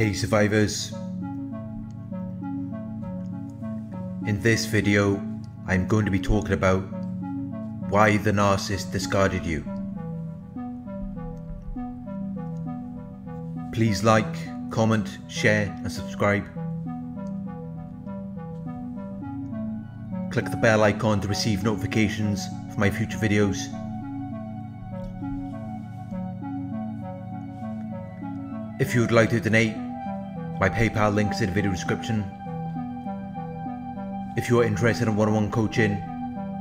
Hey survivors. In this video, I'm going to be talking about why the narcissist discarded you. Please like, comment, share and subscribe. Click the bell icon to receive notifications for my future videos. If you would like to donate, my PayPal link is in the video description. If you are interested in one-on-one coaching,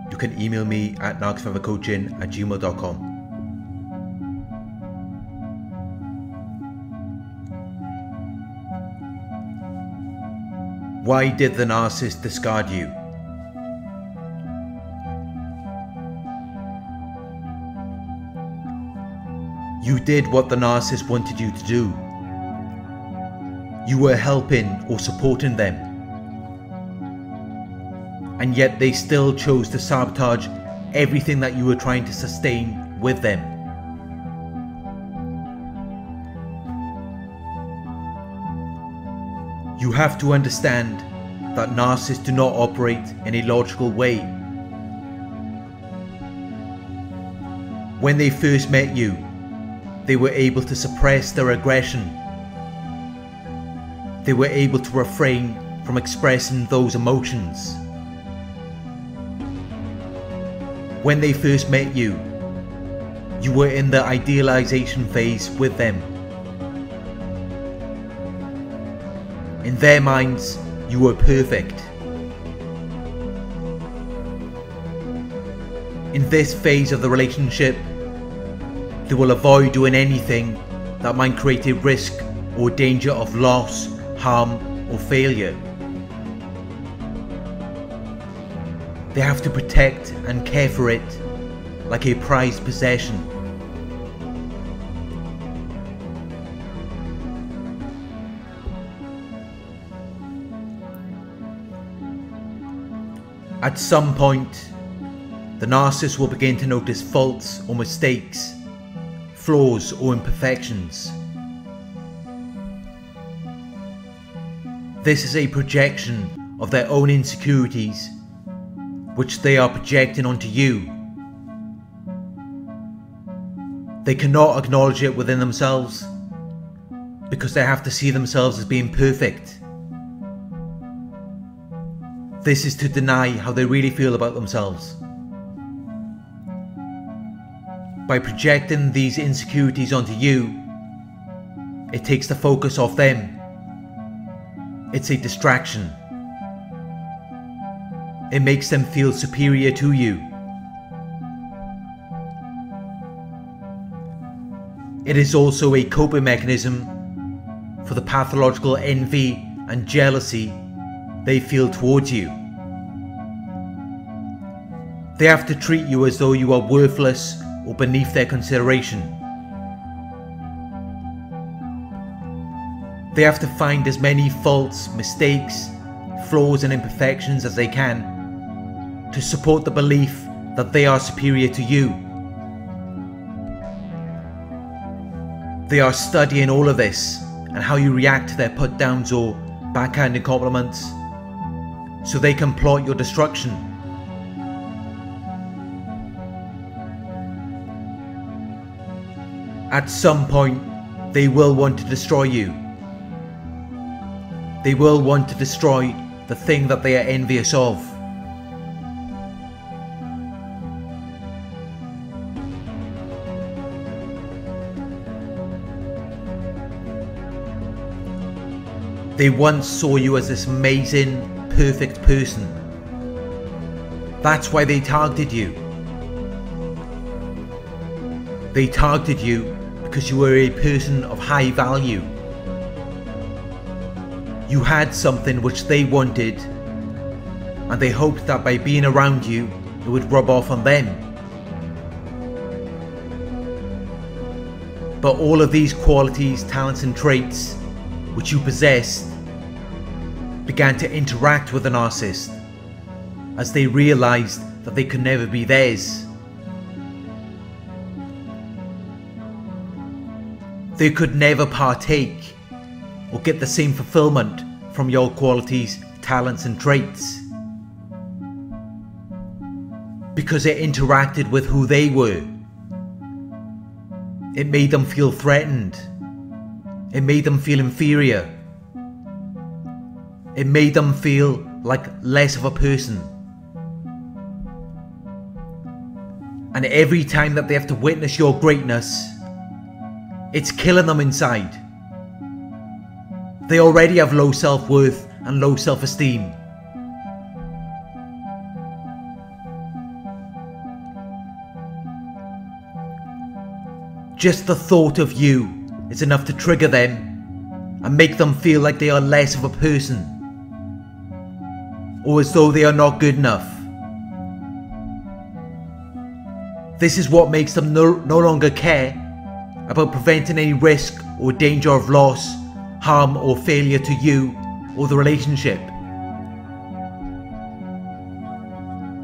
you can email me at narcsurvivorcoaching at gmail.com. Why did the narcissist discard you? You did what the narcissist wanted you to do. You were helping or supporting them. And yet they still chose to sabotage everything that you were trying to sustain with them. You have to understand that narcissists do not operate in a logical way. When they first met you, they were able to suppress their aggression. They were able to refrain from expressing those emotions. When they first met you, you were in the idealization phase with them. In their minds, you were perfect. In this phase of the relationship, they will avoid doing anything that might create a risk or danger of loss, harm or failure. They have to protect and care for it like a prized possession. At some point, the narcissist will begin to notice faults or mistakes, flaws or imperfections. This is a projection of their own insecurities, which they are projecting onto you. They cannot acknowledge it within themselves, because they have to see themselves as being perfect. This is to deny how they really feel about themselves. By projecting these insecurities onto you, it takes the focus off them. It's a distraction. It makes them feel superior to you. It is also a coping mechanism for the pathological envy and jealousy they feel towards you. They have to treat you as though you are worthless or beneath their consideration. They have to find as many faults, mistakes, flaws and imperfections as they can to support the belief that they are superior to you. They are studying all of this and how you react to their put downs or backhanded compliments so they can plot your destruction. At some point, they will want to destroy you. They will want to destroy the thing that they are envious of. They once saw you as this amazing, perfect person. That's why they targeted you. They targeted you because you were a person of high value. You had something which they wanted, and they hoped that by being around you, it would rub off on them. But all of these qualities, talents, and traits which you possessed began to interact with the narcissist as they realized that they could never be theirs. They could never partake or get the same fulfillment from your qualities, talents, and traits. Because it interacted with who they were. It made them feel threatened. It made them feel inferior. It made them feel like less of a person. And every time that they have to witness your greatness, it's killing them inside. They already have low self worth and low self esteem. Just the thought of you is enough to trigger them and make them feel like they are less of a person, or as though they are not good enough. This is what makes them no, no longer care about preventing any risk or danger of loss, harm, or failure to you or the relationship.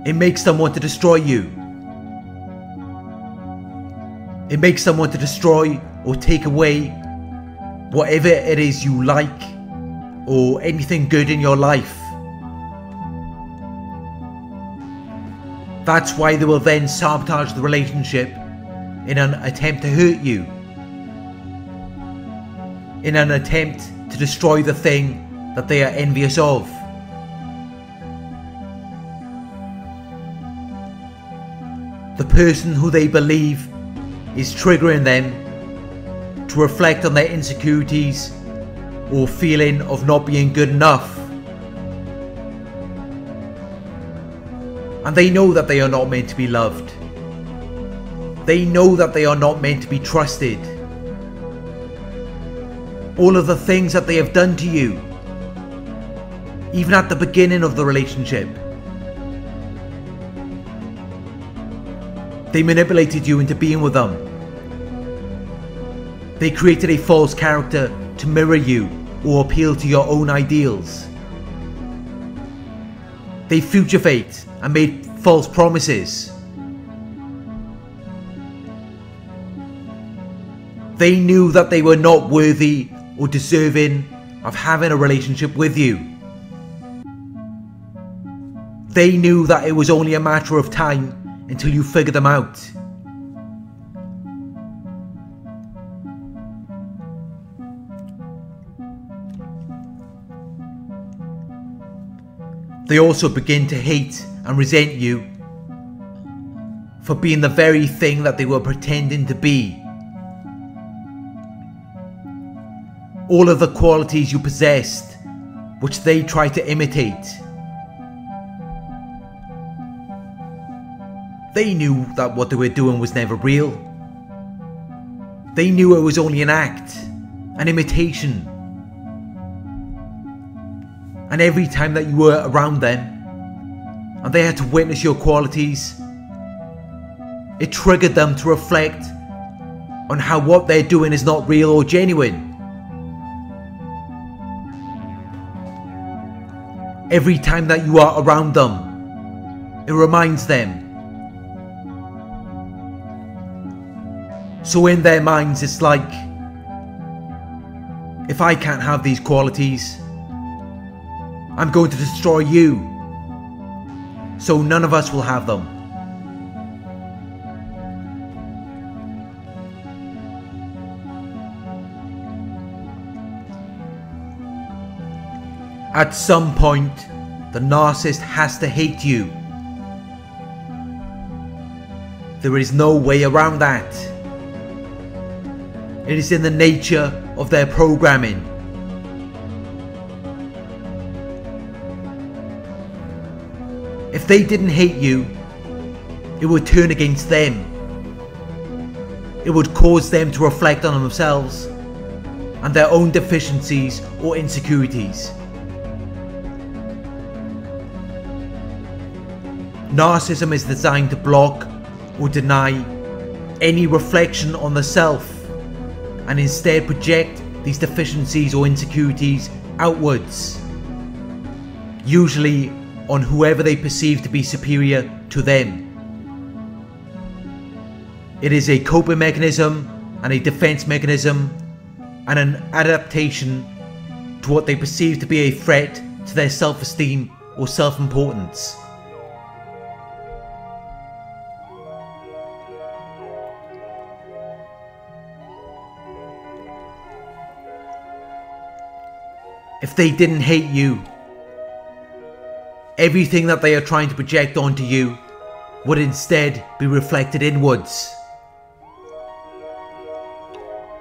It makes them want to destroy you. It makes them want to destroy or take away whatever it is you like or anything good in your life. That's why they will then sabotage the relationship in an attempt to hurt you. In an attempt to destroy the thing that they are envious of. The person who they believe is triggering them to reflect on their insecurities or feeling of not being good enough. And they know that they are not meant to be loved. They know that they are not meant to be trusted. All of the things that they have done to you, even at the beginning of the relationship. They manipulated you into being with them. They created a false character to mirror you or appeal to your own ideals. They future faked and made false promises. They knew that they were not worthy or deserving of having a relationship with you. They knew that it was only a matter of time until you figured them out. They also begin to hate and resent you for being the very thing that they were pretending to be. All of the qualities you possessed, which they tried to imitate. They knew that what they were doing was never real. They knew it was only an act, an imitation. And every time that you were around them, and they had to witness your qualities, it triggered them to reflect on how what they're doing is not real or genuine. Every time that you are around them, it reminds them So in their minds, it's like, if I can't have these qualities, I'm going to destroy you. So none of us will have them. At some point, the narcissist has to hate you. There is no way around that. It is in the nature of their programming. If they didn't hate you, it would turn against them. It would cause them to reflect on themselves and their own deficiencies or insecurities. Narcissism is designed to block or deny any reflection on the self and instead project these deficiencies or insecurities outwards, usually on whoever they perceive to be superior to them. It is a coping mechanism and a defense mechanism and an adaptation to what they perceive to be a threat to their self esteem or self importance. If they didn't hate you, everything that they are trying to project onto you would instead be reflected inwards.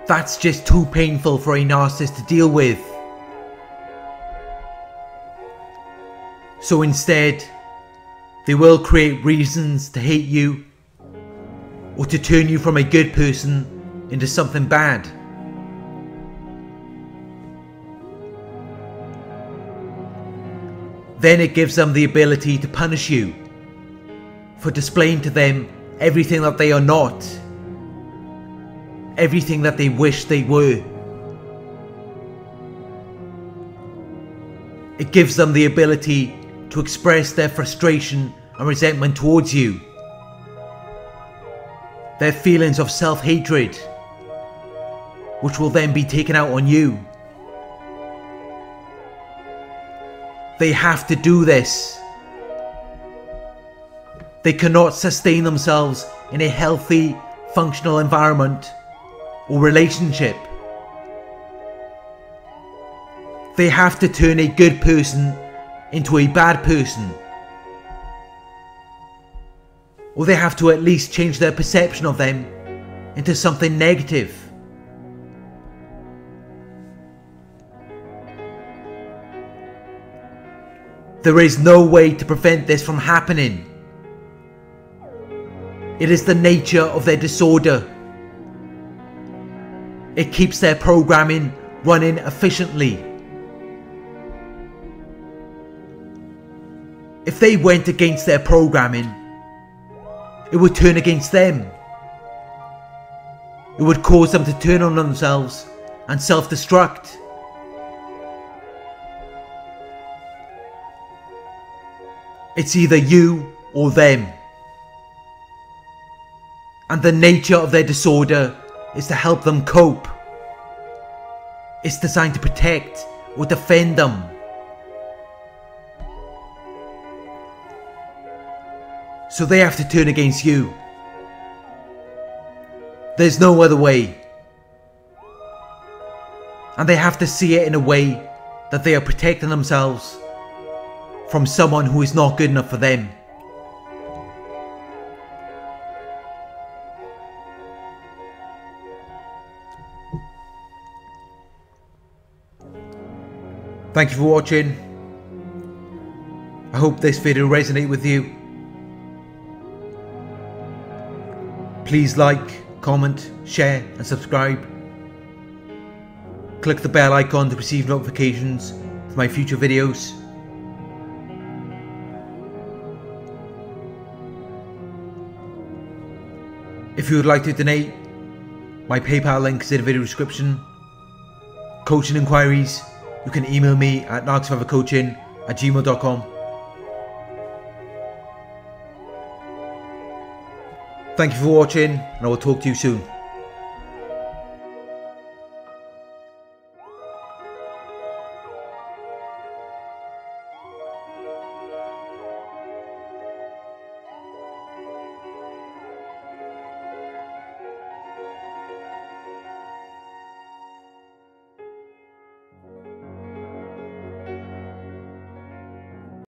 That's just too painful for a narcissist to deal with. So instead, they will create reasons to hate you or to turn you from a good person into something bad. Then it gives them the ability to punish you for displaying to them everything that they are not, everything that they wish they were. It gives them the ability to express their frustration and resentment towards you, their feelings of self hatred, which will then be taken out on you. They have to do this. They cannot sustain themselves in a healthy, functional environment or relationship. They have to turn a good person into a bad person. Or they have to at least change their perception of them into something negative. There is no way to prevent this from happening. It is the nature of their disorder. It keeps their programming running efficiently. If they went against their programming, it would turn against them. It would cause them to turn on themselves and self It's either you or them. And the nature of their disorder is to help them cope. It's designed to protect or defend them. So they have to turn against you. There's no other way. And they have to see it in a way that they are protecting themselves from someone who is not good enough for them. Thank you for watching. I hope this video resonated with you. Please like, comment, share and subscribe. Click the bell icon to receive notifications for my future videos. If you would like to donate, my PayPal link is in the video description. Coaching inquiries, you can email me at narcsurvivorcoaching at gmail.com. Thank you for watching and I will talk to you soon.